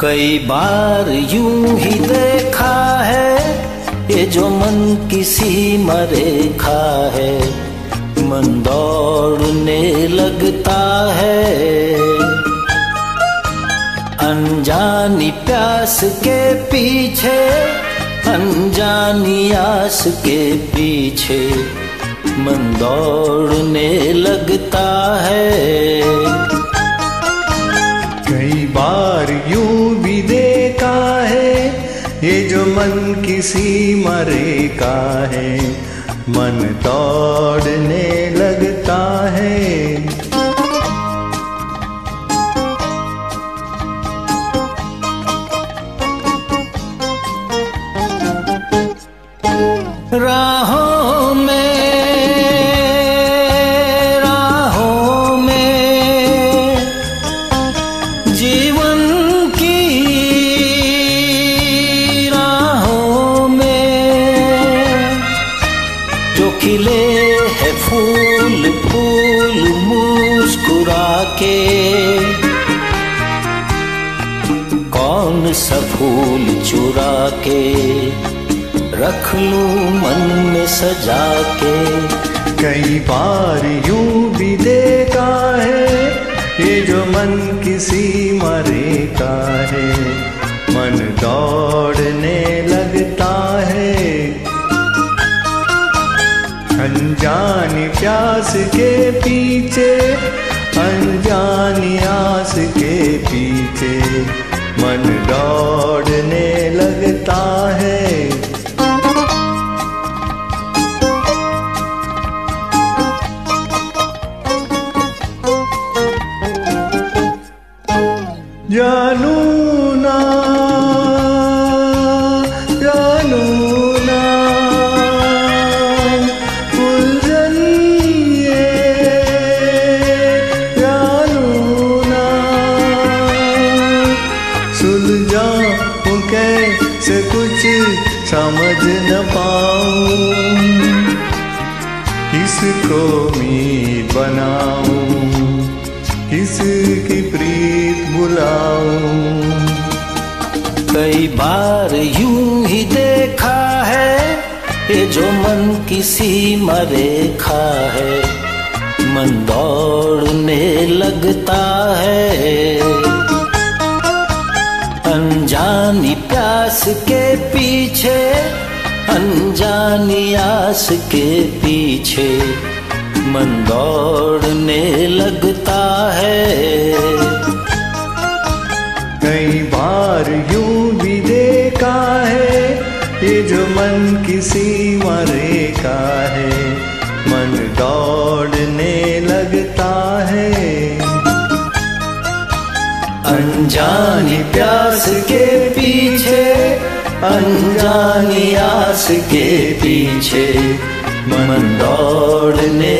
कई बार यूँ ही देखा है, ये जो मन किसी मरेखा है, मन दौड़ने लगता है। अनजानी प्यास के पीछे, अनजानी आस के पीछे, मन दौड़ने लगता है। मन किसी मरे का है। मन तोड़ने लगता खिले है फूल फूल मुस्कुरा के कौन सा फूल चुरा के रख लूँ मन में सजा के कई बार यूँ भी देखा है, ये जो मन किसी मरे का है। मन दौड़ने लगता है प्यास के पीछे अनजानी आस के पीछे। मन दौड़ने लगता है। जानू सुलझाऊं कैसे कुछ समझ न पाऊँ। किसको मीत बनाऊँ, किसकी प्रीत बुलाऊं कई बार यूँ ही देखा है ये जो मन किसी मरेखा है, मन दौड़ने लगता है। अनजानी प्यास के पीछे, अनजानी आस के पीछे, मन दौड़ने लगता है। कई बार यूँ भी देखा है, ये जो मन किसी मरे का है। अनजानी प्यास के पीछे अनजानी आस के पीछे मन दौड़ने